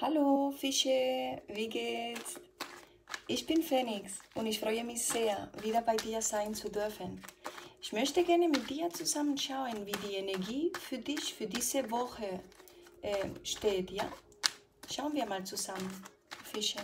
Hallo Fische, wie geht's? Ich bin Phoenix und ich freue mich sehr, wieder bei dir sein zu dürfen. Ich möchte gerne mit dir zusammen schauen, wie die Energie für dich für diese Woche äh, steht, ja? Schauen wir mal zusammen, Fische.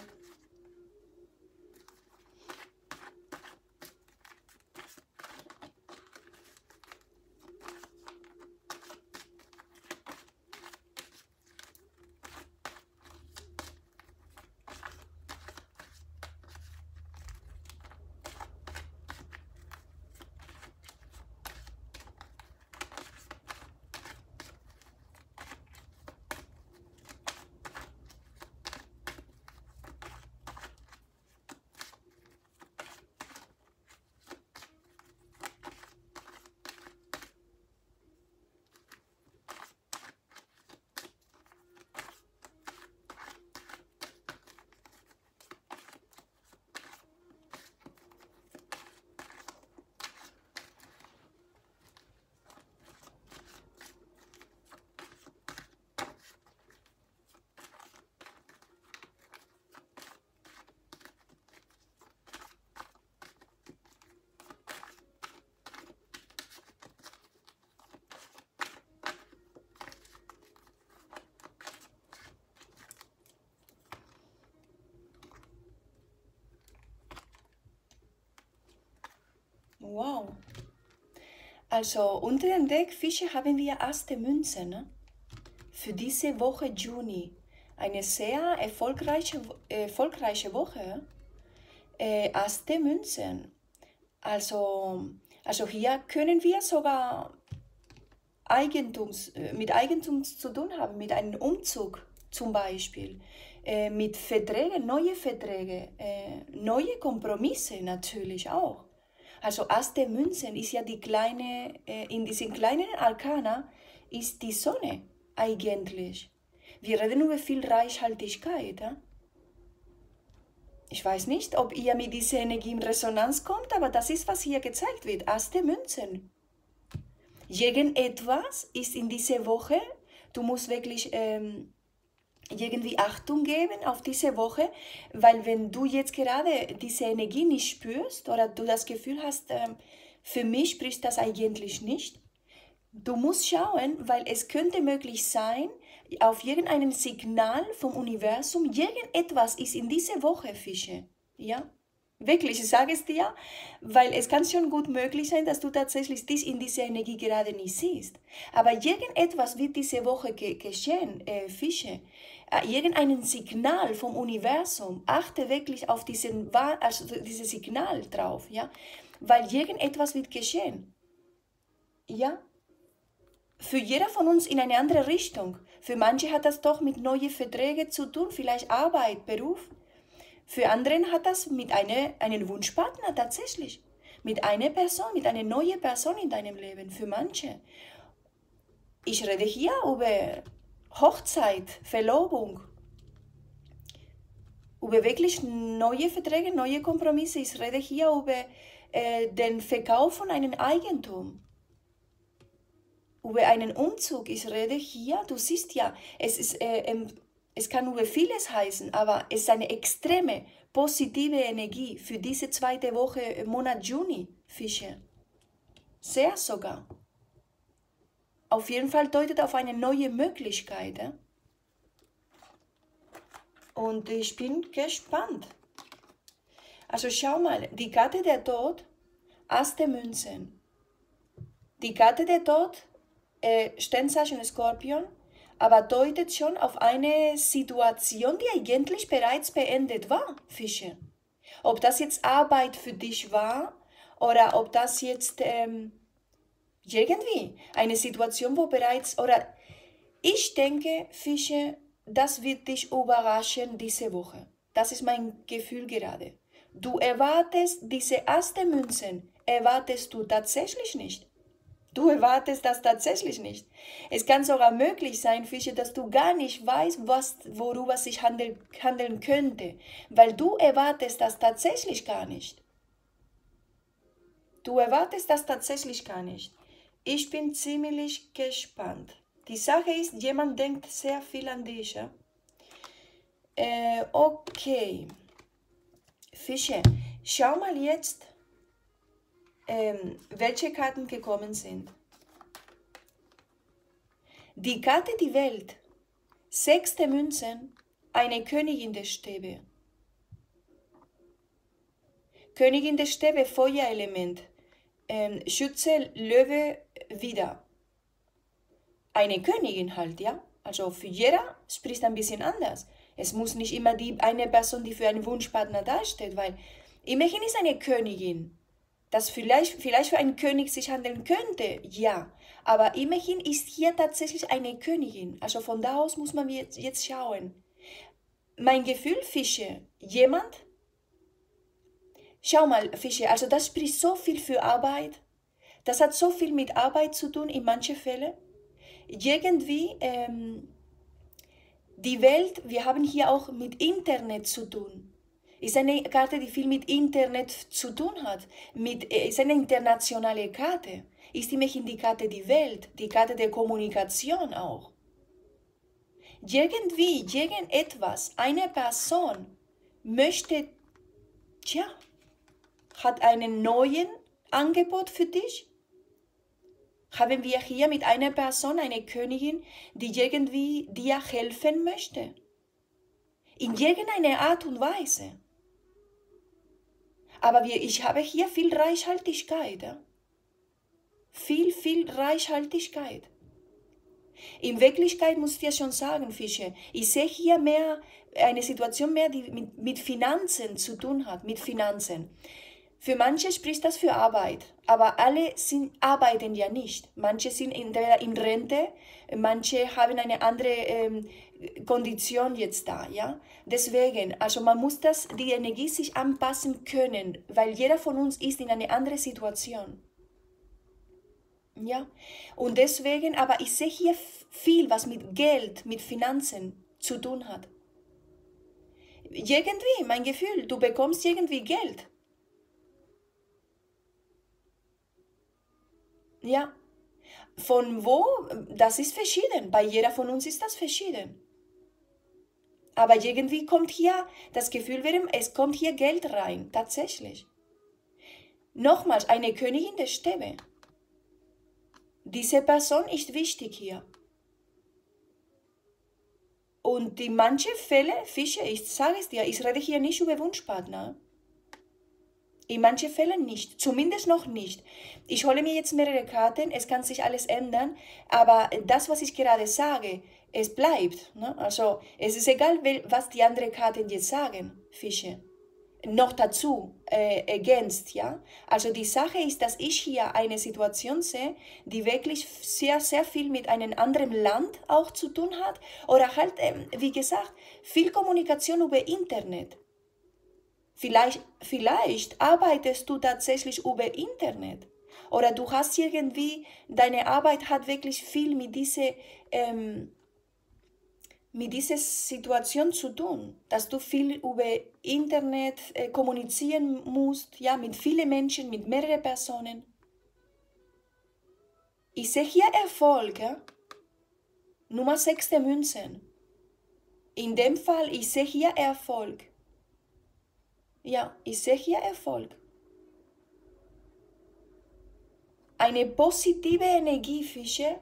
Wow. Also unter dem Deck Fische haben wir erste Münze ne? für diese Woche Juni. Eine sehr erfolgreiche, erfolgreiche Woche. Äh, erste Münzen. Also, also hier können wir sogar Eigentums, äh, mit Eigentum zu tun haben, mit einem Umzug zum Beispiel, äh, mit Verträgen, neue Verträge, äh, neue Kompromisse natürlich auch. Also erste Münzen ist ja die kleine, äh, in diesen kleinen Arkana ist die Sonne eigentlich. Wir reden über viel Reichhaltigkeit. Ja? Ich weiß nicht, ob ihr mit dieser Energie in Resonanz kommt, aber das ist, was hier gezeigt wird. Erste Münzen. Irgendetwas ist in dieser Woche, du musst wirklich ähm, irgendwie Achtung geben auf diese Woche, weil wenn du jetzt gerade diese Energie nicht spürst oder du das Gefühl hast, ähm, für mich spricht das eigentlich nicht, du musst schauen, weil es könnte möglich sein, auf irgendein Signal vom Universum, irgendetwas ist in dieser Woche, Fische, ja, Wirklich, ich sage es dir, weil es kann schon gut möglich sein, dass du tatsächlich dies in dieser Energie gerade nicht siehst. Aber irgendetwas wird diese Woche ge geschehen, äh, Fische. Äh, irgendein Signal vom Universum. Achte wirklich auf diesen, also dieses Signal drauf, ja. Weil irgendetwas wird geschehen. Ja. Für jeder von uns in eine andere Richtung. Für manche hat das doch mit neuen Verträgen zu tun, vielleicht Arbeit, Beruf. Für anderen hat das mit einer, einem Wunschpartner tatsächlich. Mit einer Person, mit einer neuen Person in deinem Leben. Für manche. Ich rede hier über Hochzeit, Verlobung, über wirklich neue Verträge, neue Kompromisse. Ich rede hier über äh, den Verkauf von einem Eigentum, über einen Umzug. Ich rede hier, du siehst ja, es ist äh, es kann über vieles heißen, aber es ist eine extreme positive Energie für diese zweite Woche im Monat Juni, Fische. Sehr sogar. Auf jeden Fall deutet auf eine neue Möglichkeit. Eh? Und ich bin gespannt. Also schau mal, die Karte der Tod, erste Münzen. Die Karte der Tod, äh, Sternzeichen Skorpion, aber deutet schon auf eine Situation, die eigentlich bereits beendet war, Fische. Ob das jetzt Arbeit für dich war oder ob das jetzt ähm, irgendwie eine Situation, wo bereits, oder ich denke, Fische, das wird dich überraschen diese Woche. Das ist mein Gefühl gerade. Du erwartest diese erste Münzen, erwartest du tatsächlich nicht. Du erwartest das tatsächlich nicht. Es kann sogar möglich sein, Fische, dass du gar nicht weißt, was, worüber sich handel, handeln könnte, weil du erwartest das tatsächlich gar nicht. Du erwartest das tatsächlich gar nicht. Ich bin ziemlich gespannt. Die Sache ist, jemand denkt sehr viel an dich. Ja? Äh, okay. Fische, schau mal jetzt, ähm, welche Karten gekommen sind. Die Karte Die Welt, sechste Münzen, eine Königin der Stäbe. Königin der Stäbe, Feuerelement, ähm, Schütze, Löwe, wieder. Eine Königin halt, ja? Also für jeder spricht ein bisschen anders. Es muss nicht immer die eine Person, die für einen Wunschpartner dasteht, weil immerhin ist eine Königin, das vielleicht, vielleicht für einen König sich handeln könnte, ja. Aber immerhin ist hier tatsächlich eine Königin. Also von da aus muss man jetzt, jetzt schauen. Mein Gefühl, Fische, jemand, schau mal, Fische, also das spricht so viel für Arbeit. Das hat so viel mit Arbeit zu tun in manchen Fällen. Irgendwie, ähm, die Welt, wir haben hier auch mit Internet zu tun. Ist eine Karte, die viel mit Internet zu tun hat. Mit, äh, ist eine internationale Karte. Ist immerhin die Karte die Welt, die Karte der Kommunikation auch. Irgendwie, irgendetwas, eine Person möchte, tja, hat einen neuen Angebot für dich haben wir hier mit einer Person, eine Königin, die irgendwie dir helfen möchte. In irgendeiner Art und Weise. Aber wir, ich habe hier viel Reichhaltigkeit. Ja? Viel, viel Reichhaltigkeit. In Wirklichkeit muss ich dir schon sagen, Fische, ich sehe hier mehr eine Situation mehr, die mit, mit Finanzen zu tun hat, mit Finanzen. Für manche spricht das für Arbeit, aber alle sind, arbeiten ja nicht. Manche sind entweder in Rente, manche haben eine andere ähm, Kondition jetzt da, ja. Deswegen, also man muss das, die Energie sich anpassen können, weil jeder von uns ist in eine andere Situation. Ja, und deswegen, aber ich sehe hier viel, was mit Geld, mit Finanzen zu tun hat. Irgendwie, mein Gefühl, du bekommst irgendwie Geld. Ja. Von wo? Das ist verschieden. Bei jeder von uns ist das verschieden. Aber irgendwie kommt hier das Gefühl, es kommt hier Geld rein, tatsächlich. Nochmals, eine Königin der Stämme. Diese Person ist wichtig hier. Und in manchen Fällen, Fische, ich sage es dir, ich rede hier nicht über Wunschpartner. In manchen Fällen nicht, zumindest noch nicht. Ich hole mir jetzt mehrere Karten, es kann sich alles ändern, aber das, was ich gerade sage, es bleibt. Ne? Also es ist egal, was die anderen Karten jetzt sagen, Fische. Noch dazu äh, ergänzt, ja. Also die Sache ist, dass ich hier eine Situation sehe, die wirklich sehr, sehr viel mit einem anderen Land auch zu tun hat oder halt, äh, wie gesagt, viel Kommunikation über Internet. Vielleicht, vielleicht arbeitest du tatsächlich über Internet oder du hast irgendwie, deine Arbeit hat wirklich viel mit dieser, ähm, mit dieser Situation zu tun, dass du viel über Internet äh, kommunizieren musst, ja, mit vielen Menschen, mit mehreren Personen. Ich sehe hier Erfolg, ja? Nummer 6 der Münzen. In dem Fall, ich sehe hier Erfolg. Ja, ich sehe hier Erfolg. Eine positive Energie, Fische.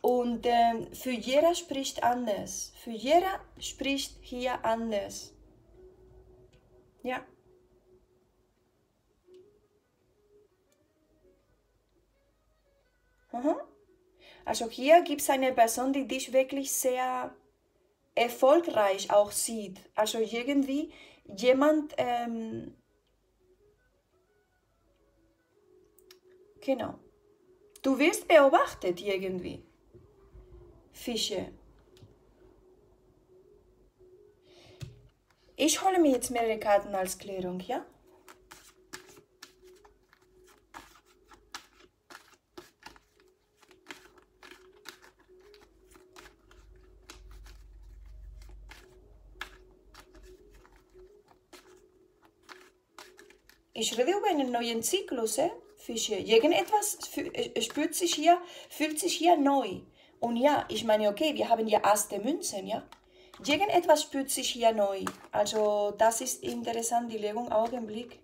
Und äh, für jeder spricht anders. Für jeder spricht hier anders. Ja. Mhm. Also hier gibt es eine Person, die dich wirklich sehr erfolgreich auch sieht. Also irgendwie jemand, ähm, genau, du wirst beobachtet irgendwie. Fische. Ich hole mir jetzt mehrere Karten als Klärung, ja? Ich rede über einen neuen Zyklus, eh? Fische. Irgendetwas äh, spürt sich hier, fühlt sich hier neu. Und ja, ich meine, okay, wir haben ja Aste Münzen, ja. Irgendetwas spürt sich hier neu. Also das ist interessant, die Legung, Augenblick.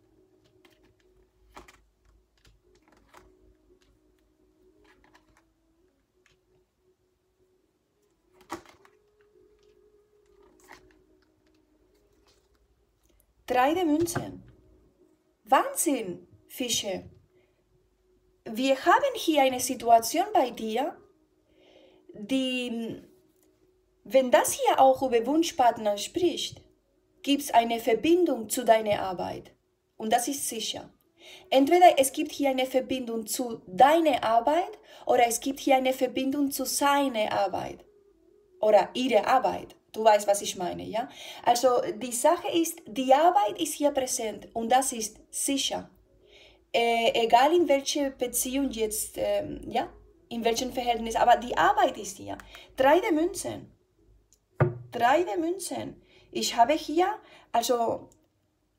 Drei der Münzen. Wahnsinn, Fische. Wir haben hier eine Situation bei dir, die, wenn das hier auch über Wunschpartner spricht, gibt es eine Verbindung zu deiner Arbeit. Und das ist sicher. Entweder es gibt hier eine Verbindung zu deiner Arbeit oder es gibt hier eine Verbindung zu seiner Arbeit oder ihrer Arbeit. Du weißt, was ich meine, ja? Also die Sache ist, die Arbeit ist hier präsent und das ist sicher. Äh, egal in welcher Beziehung jetzt, ähm, ja, in welchem Verhältnis, aber die Arbeit ist hier. Drei der Münzen. Drei der Münzen. Ich habe hier, also,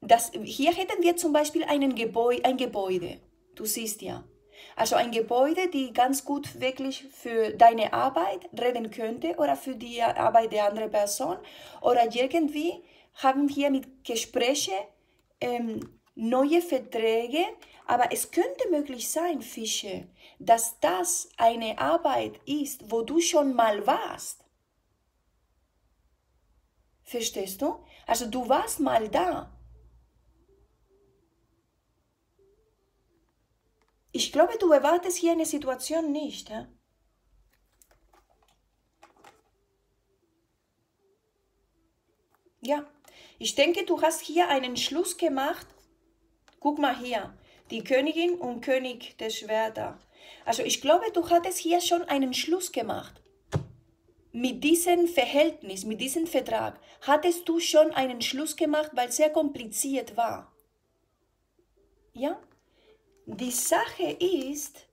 das, hier hätten wir zum Beispiel einen Gebäude, ein Gebäude. Du siehst ja. Also ein Gebäude, die ganz gut wirklich für deine Arbeit reden könnte oder für die Arbeit der anderen Person. Oder irgendwie haben wir mit Gesprächen ähm, neue Verträge, aber es könnte möglich sein, Fische, dass das eine Arbeit ist, wo du schon mal warst. Verstehst du? Also du warst mal da. Ich glaube, du erwartest hier eine Situation nicht. Ja? ja, ich denke, du hast hier einen Schluss gemacht. Guck mal hier, die Königin und König der Schwerter. Also ich glaube, du hattest hier schon einen Schluss gemacht. Mit diesem Verhältnis, mit diesem Vertrag, hattest du schon einen Schluss gemacht, weil es sehr kompliziert war. Ja? Die Sache ist,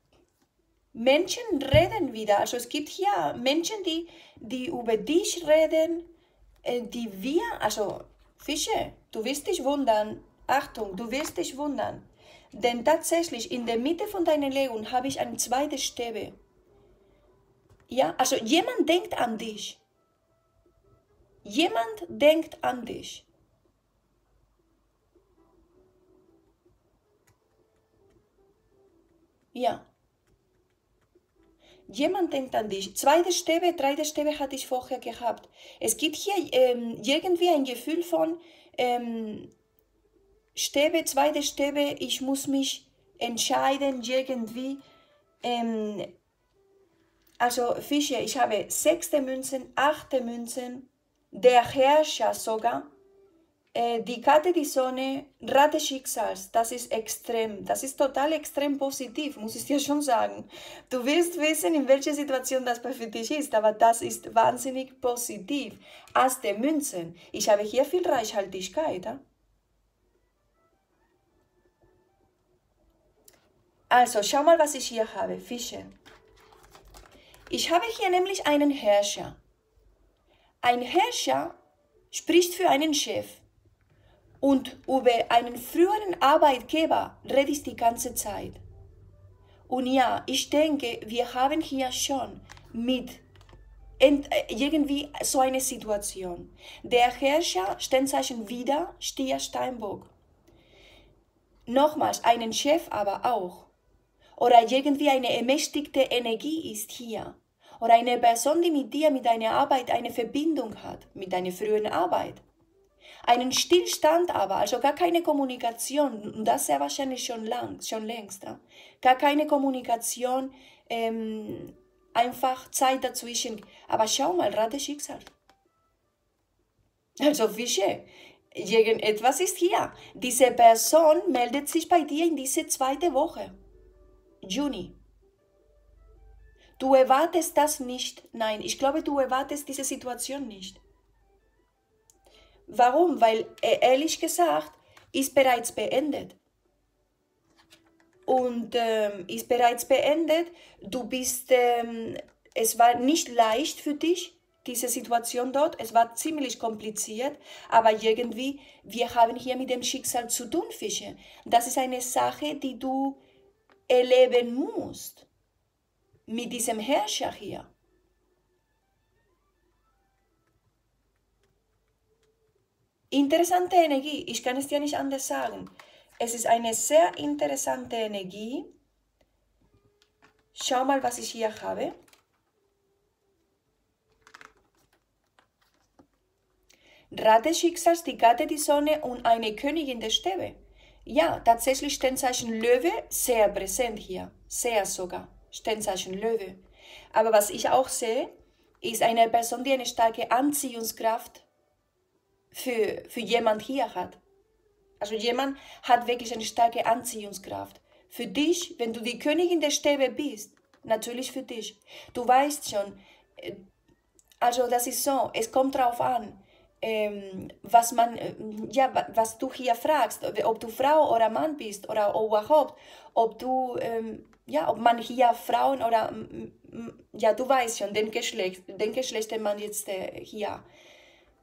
Menschen reden wieder. Also es gibt hier Menschen, die, die über dich reden, äh, die wir, also Fische, du wirst dich wundern, Achtung, du wirst dich wundern. Denn tatsächlich in der Mitte von deiner Legung habe ich eine zweite Stäbe. Ja, also jemand denkt an dich. Jemand denkt an dich. Ja. Jemand denkt an dich. Zweite Stäbe, dritte Stäbe hatte ich vorher gehabt. Es gibt hier ähm, irgendwie ein Gefühl von ähm, Stäbe, zweite Stäbe, ich muss mich entscheiden irgendwie. Ähm, also Fische, ich habe sechste Münzen, achte Münzen, der Herrscher sogar äh, die Karte, die Sonne, Rate Schicksals, das ist extrem, das ist total extrem positiv, muss ich dir schon sagen. Du wirst wissen, in welcher Situation das für dich ist, aber das ist wahnsinnig positiv. Ass der Münzen, ich habe hier viel Reichhaltigkeit. Ja? Also, schau mal, was ich hier habe, Fische. Ich habe hier nämlich einen Herrscher. Ein Herrscher spricht für einen Chef. Und über einen früheren Arbeitgeber rede ich die ganze Zeit. Und ja, ich denke, wir haben hier schon mit irgendwie so eine Situation. Der Herrscher, Sternzeichen wieder, Stier, Steinbock. Nochmals, einen Chef aber auch. Oder irgendwie eine ermächtigte Energie ist hier. Oder eine Person, die mit dir, mit deiner Arbeit eine Verbindung hat, mit deiner früheren Arbeit. Einen Stillstand aber, also gar keine Kommunikation, und das sehr wahrscheinlich schon lang, schon längst, ja? gar keine Kommunikation, ähm, einfach Zeit dazwischen. Aber schau mal, Rate Schicksal. Also Fische, irgendetwas ist hier. Diese Person meldet sich bei dir in diese zweite Woche, Juni. Du erwartest das nicht. Nein, ich glaube, du erwartest diese Situation nicht. Warum? Weil äh, ehrlich gesagt ist bereits beendet. Und ähm, ist bereits beendet. Du bist, ähm, es war nicht leicht für dich, diese Situation dort. Es war ziemlich kompliziert, aber irgendwie, wir haben hier mit dem Schicksal zu tun, Fische. Das ist eine Sache, die du erleben musst. Mit diesem Herrscher hier. Interessante Energie. Ich kann es dir nicht anders sagen. Es ist eine sehr interessante Energie. Schau mal, was ich hier habe. Rad des Schicksals, die Gatte, die Sonne und eine Königin der Stäbe. Ja, tatsächlich Sternzeichen Löwe sehr präsent hier. Sehr sogar. Sternzeichen Löwe. Aber was ich auch sehe, ist eine Person, die eine starke Anziehungskraft für, für jemand hier hat. Also jemand hat wirklich eine starke Anziehungskraft. Für dich, wenn du die Königin der Stäbe bist, natürlich für dich. Du weißt schon, äh, also das ist so, es kommt darauf an, ähm, was man, äh, ja, was du hier fragst, ob du Frau oder Mann bist oder überhaupt, ob du, ähm, ja, ob man hier Frauen oder, ja, du weißt schon, den Geschlecht, den Geschlecht, den man jetzt äh, hier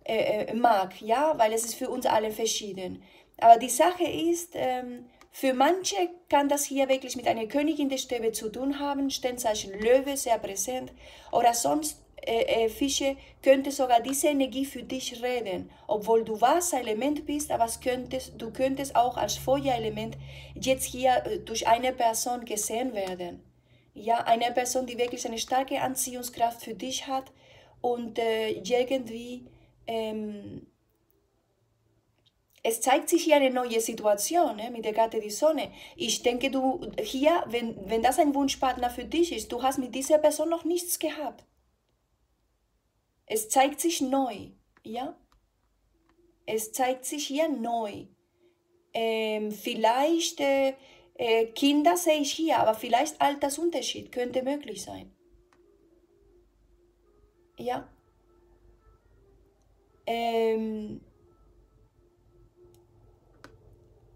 äh, äh, mag, ja, weil es ist für uns alle verschieden. Aber die Sache ist, ähm, für manche kann das hier wirklich mit einer Königin der Stäbe zu tun haben, Sternzeichen Löwe sehr präsent, oder sonst äh, äh, Fische könnte sogar diese Energie für dich reden, obwohl du Wasserelement bist, aber könntest, du könntest auch als Feuerelement jetzt hier äh, durch eine Person gesehen werden. Ja, eine Person, die wirklich eine starke Anziehungskraft für dich hat und äh, irgendwie ähm, es zeigt sich hier eine neue Situation ne, mit der Gatte die Sonne. Ich denke, du hier, wenn, wenn das ein Wunschpartner für dich ist, du hast mit dieser Person noch nichts gehabt. Es zeigt sich neu, ja? Es zeigt sich hier neu. Ähm, vielleicht äh, äh, Kinder sehe ich hier, aber vielleicht Altersunterschied könnte möglich sein. Ja. Ähm,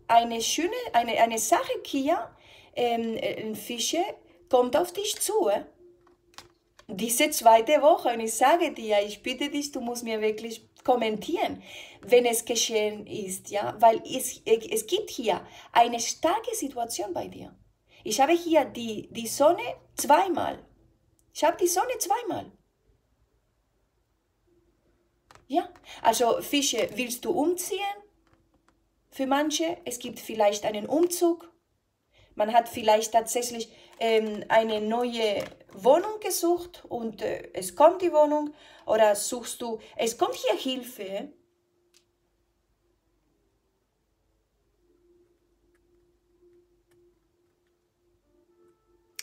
eine schöne, eine, eine Sache, Kia, ähm, ein Fische kommt auf dich zu. Äh? diese zweite Woche und ich sage dir, ich bitte dich, du musst mir wirklich kommentieren, wenn es geschehen ist, ja, weil es, es gibt hier eine starke Situation bei dir. Ich habe hier die, die Sonne zweimal. Ich habe die Sonne zweimal. Ja, also Fische, willst du umziehen? Für manche, es gibt vielleicht einen Umzug. Man hat vielleicht tatsächlich ähm, eine neue Wohnung gesucht und äh, es kommt die Wohnung oder suchst du, es kommt hier Hilfe.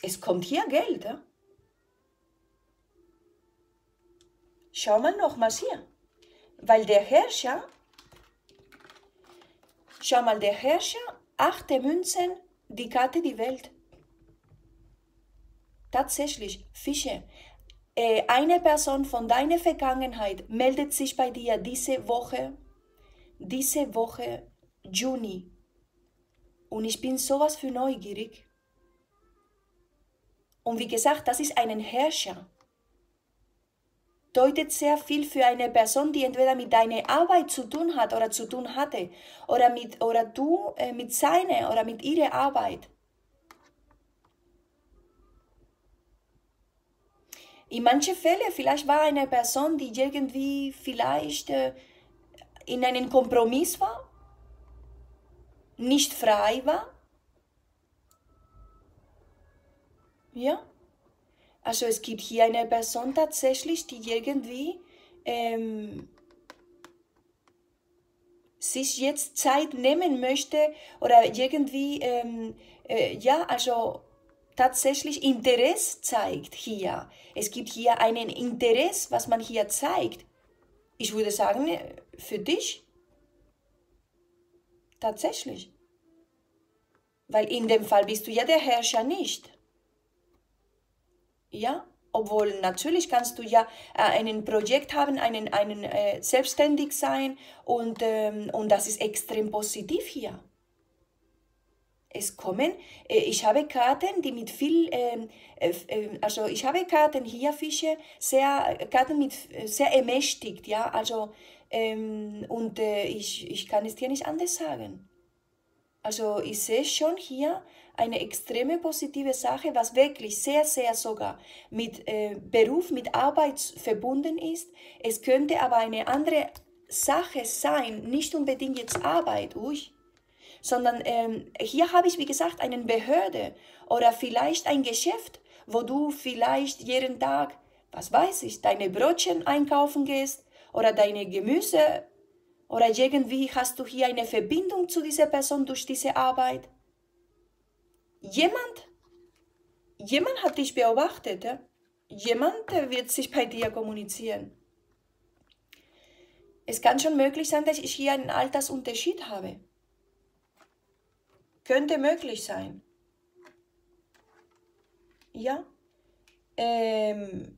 Es kommt hier Geld. Ja? Schau mal nochmals hier. Weil der Herrscher, schau mal, der Herrscher, achte Münzen, die Karte, die Welt. Tatsächlich, Fische. Äh, eine Person von deiner Vergangenheit meldet sich bei dir diese Woche, diese Woche Juni. Und ich bin sowas für neugierig. Und wie gesagt, das ist ein Herrscher. Deutet sehr viel für eine Person, die entweder mit deiner Arbeit zu tun hat oder zu tun hatte, oder, mit, oder du äh, mit seiner oder mit ihrer Arbeit. In manchen Fällen vielleicht war eine Person, die irgendwie vielleicht äh, in einem Kompromiss war, nicht frei war. Ja, also es gibt hier eine Person tatsächlich, die irgendwie ähm, sich jetzt Zeit nehmen möchte oder irgendwie, ähm, äh, ja, also tatsächlich Interesse zeigt hier. Es gibt hier einen Interesse, was man hier zeigt. Ich würde sagen, für dich. Tatsächlich. Weil in dem Fall bist du ja der Herrscher nicht. Ja, obwohl natürlich kannst du ja äh, ein Projekt haben, einen, einen äh, selbstständig sein und, ähm, und das ist extrem positiv hier. Es kommen, äh, ich habe Karten, die mit viel, ähm, äh, äh, also ich habe Karten hier, Fische, sehr, Karten mit äh, sehr ermächtigt, ja, also, ähm, und ich, ich kann es dir nicht anders sagen. Also ich sehe schon hier eine extreme positive Sache, was wirklich sehr, sehr sogar mit äh, Beruf, mit Arbeit verbunden ist. Es könnte aber eine andere Sache sein, nicht unbedingt jetzt Arbeit, ruhig, sondern ähm, hier habe ich, wie gesagt, eine Behörde oder vielleicht ein Geschäft, wo du vielleicht jeden Tag, was weiß ich, deine Brötchen einkaufen gehst oder deine Gemüse oder irgendwie hast du hier eine Verbindung zu dieser Person durch diese Arbeit. Jemand, jemand hat dich beobachtet, ja? jemand wird sich bei dir kommunizieren. Es kann schon möglich sein, dass ich hier einen Altersunterschied habe. Könnte möglich sein. Ja. Ähm,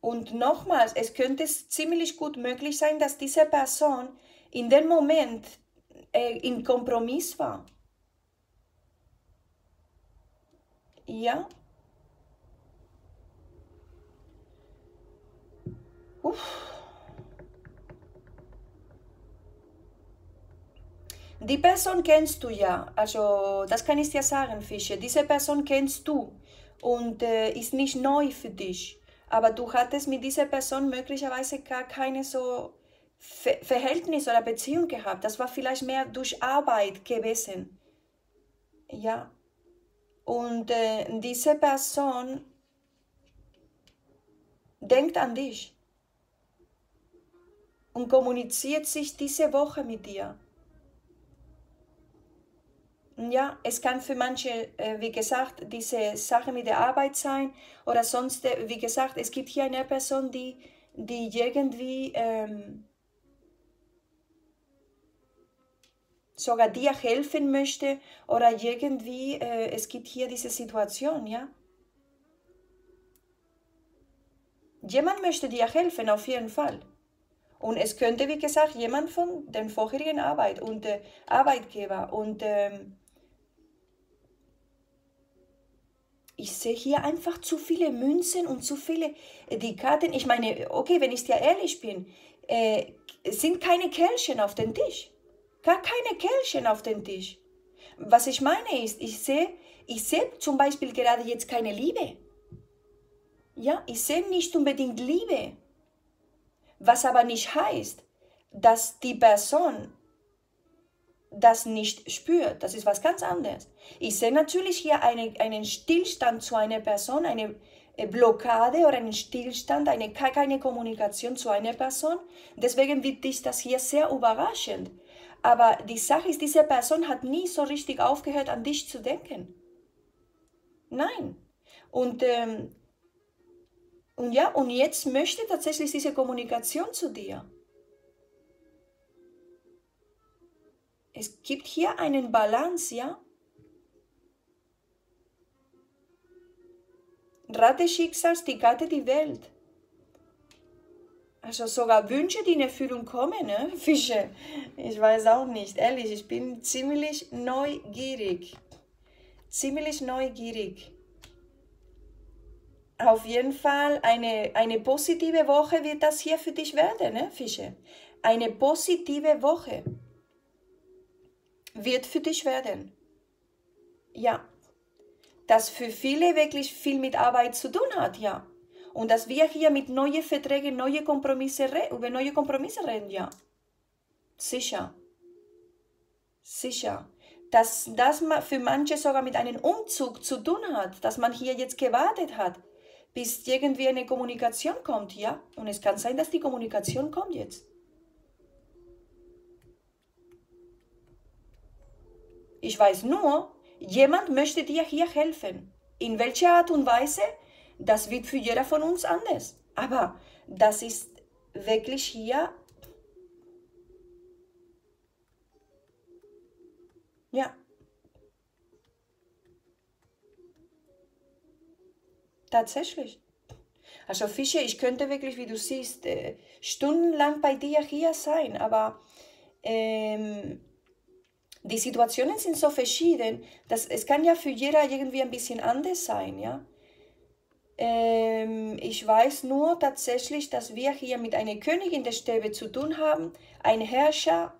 und nochmals, es könnte ziemlich gut möglich sein, dass diese Person in dem Moment äh, in Kompromiss war. Ja. Uff. Die Person kennst du ja, also das kann ich dir sagen, Fische. Diese Person kennst du und äh, ist nicht neu für dich. Aber du hattest mit dieser Person möglicherweise gar keine so Ver Verhältnis oder Beziehung gehabt. Das war vielleicht mehr durch Arbeit gewesen. Ja. Und äh, diese Person denkt an dich und kommuniziert sich diese Woche mit dir. Ja, es kann für manche, äh, wie gesagt, diese Sache mit der Arbeit sein oder sonst, äh, wie gesagt, es gibt hier eine Person, die, die irgendwie ähm, sogar dir helfen möchte oder irgendwie, äh, es gibt hier diese Situation, ja. Jemand möchte dir helfen, auf jeden Fall. Und es könnte, wie gesagt, jemand von der vorherigen Arbeit und äh, Arbeitgeber und ähm, ich sehe hier einfach zu viele Münzen und zu viele äh, die Karten. Ich meine, okay, wenn ich dir ehrlich bin, äh, sind keine Kerlchen auf dem Tisch. Gar keine Kerlchen auf dem Tisch. Was ich meine ist, ich sehe, ich sehe zum Beispiel gerade jetzt keine Liebe. Ja, ich sehe nicht unbedingt Liebe. Was aber nicht heißt, dass die Person das nicht spürt. Das ist was ganz anderes. Ich sehe natürlich hier eine, einen Stillstand zu einer Person, eine äh, Blockade oder einen Stillstand, eine, keine Kommunikation zu einer Person. Deswegen wird dich das hier sehr überraschend. Aber die Sache ist, diese Person hat nie so richtig aufgehört, an dich zu denken. Nein. Und, ähm, und ja, und jetzt möchte tatsächlich diese Kommunikation zu dir. Es gibt hier einen Balance, ja? Rate Schicksals, die Karte, die Welt. Also sogar Wünsche, die in Erfüllung kommen, ne? Fische. Ich weiß auch nicht, ehrlich, ich bin ziemlich neugierig. Ziemlich neugierig. Auf jeden Fall eine, eine positive Woche wird das hier für dich werden, ne, Fische? Eine positive Woche wird für dich werden. Ja, das für viele wirklich viel mit Arbeit zu tun hat, ja. Und dass wir hier mit neuen Verträgen, neue Kompromisse, über neue Kompromisse reden, ja. Sicher. Sicher. Dass das für manche sogar mit einem Umzug zu tun hat, dass man hier jetzt gewartet hat, bis irgendwie eine Kommunikation kommt, ja. Und es kann sein, dass die Kommunikation kommt jetzt. Ich weiß nur, jemand möchte dir hier helfen. In welcher Art und Weise, das wird für jeder von uns anders. Aber das ist wirklich hier. Ja. Tatsächlich. Also Fische, ich könnte wirklich, wie du siehst, äh, stundenlang bei dir hier sein, aber ähm, die Situationen sind so verschieden, dass es kann ja für jeder irgendwie ein bisschen anders sein, ja. Ähm, ich weiß nur tatsächlich, dass wir hier mit einer Königin der Stäbe zu tun haben, ein Herrscher.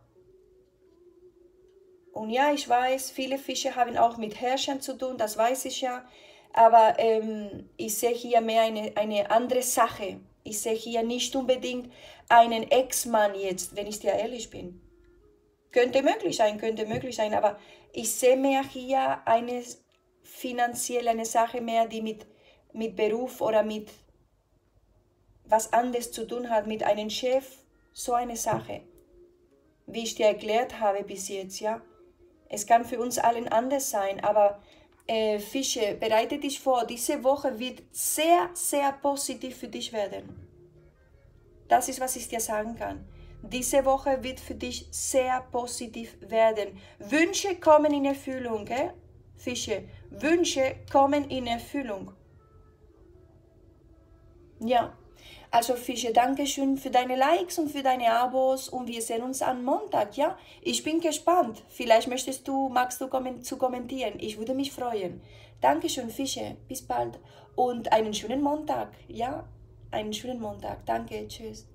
Und ja, ich weiß, viele Fische haben auch mit Herrschern zu tun, das weiß ich ja. Aber ähm, ich sehe hier mehr eine, eine andere Sache. Ich sehe hier nicht unbedingt einen Ex-Mann jetzt, wenn ich dir ehrlich bin. Könnte möglich sein, könnte möglich sein, aber ich sehe mehr hier eine finanziell eine Sache mehr, die mit, mit Beruf oder mit was anderes zu tun hat, mit einem Chef, so eine Sache. Wie ich dir erklärt habe bis jetzt, ja. Es kann für uns allen anders sein, aber äh, Fische, bereite dich vor, diese Woche wird sehr, sehr positiv für dich werden. Das ist, was ich dir sagen kann. Diese Woche wird für dich sehr positiv werden. Wünsche kommen in Erfüllung, gell? Fische. Wünsche kommen in Erfüllung. Ja, also Fische, danke schön für deine Likes und für deine Abos und wir sehen uns am Montag, ja? Ich bin gespannt. Vielleicht möchtest du, magst du kommen, zu kommentieren. Ich würde mich freuen. Dankeschön, Fische. Bis bald und einen schönen Montag, ja? Einen schönen Montag. Danke, tschüss.